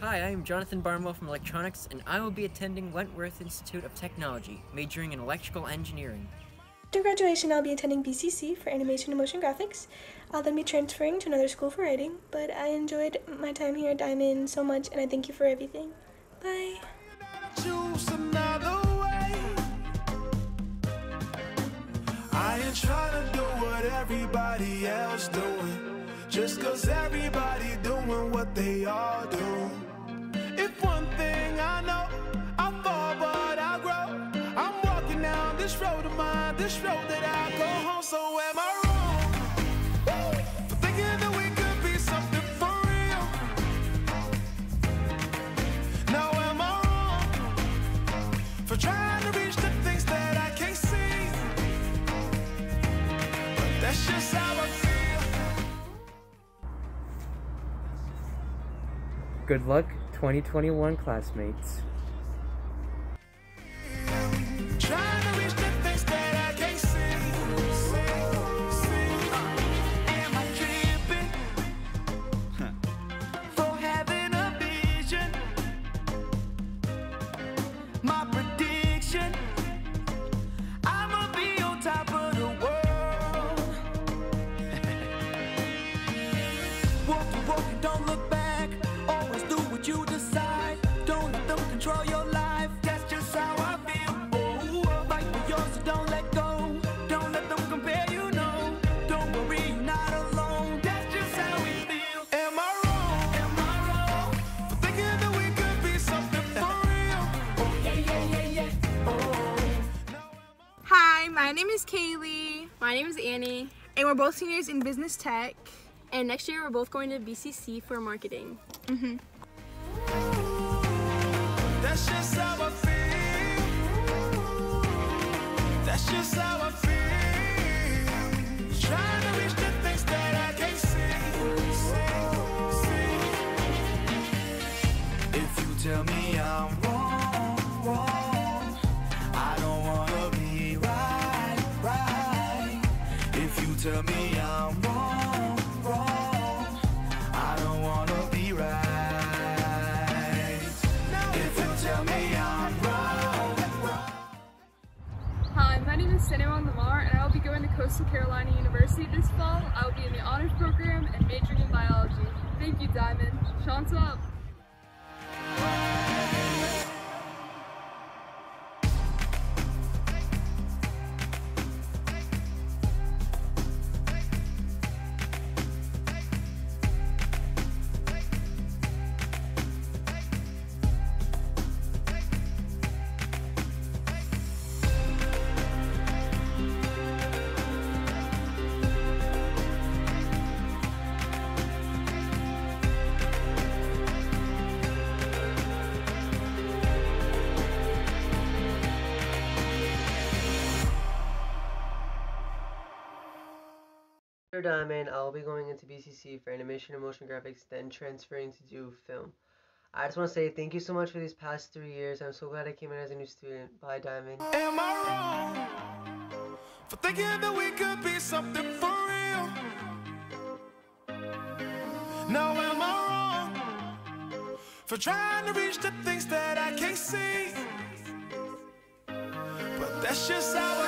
Hi, I am Jonathan Barnwell from Electronics, and I will be attending Wentworth Institute of Technology, majoring in electrical engineering. After graduation, I'll be attending BCC for animation and motion graphics. I'll then be transferring to another school for writing, but I enjoyed my time here at Diman so much, and I thank you for everything. Bye. choose they all do. If one thing I know, I fall but I grow. I'm walking down this road of mine, this road that I go home. So am I wrong? For thinking that we could be something for real. Now am I wrong? For trying to reach the things that I can't see. But that's just how I feel. Good luck, 2021 classmates. Name is Kaylee. My name is Annie. And we're both seniors in business tech. And next year we're both going to BCC for marketing. Mm-hmm. That's just how I If you tell me I'm wrong, wrong, I don't wanna be right. If you tell me I'm wrong, Hi, my name is Cinnamon Lamar, and I will be going to Coastal Carolina University this fall. I will be in the honors program and majoring in biology. Thank you, Diman. Chance up! After Diman, I'll be going into BCC for animation and motion graphics, then transferring to do film. I just want to say thank you so much for these past three years. I'm so glad I came in as a new student. Bye, Diman. am I wrong for thinking that we could be something for real? Now am I wrong for trying to reach the things that I can't see? But that's just how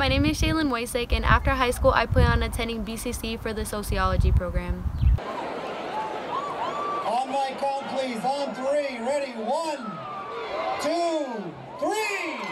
my name is Shaylin Weisick, and after high school, I plan on attending BCC for the sociology program. On my count, please. On three. Ready? One, two, three.